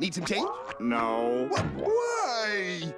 Need some change? No. Wh- Why?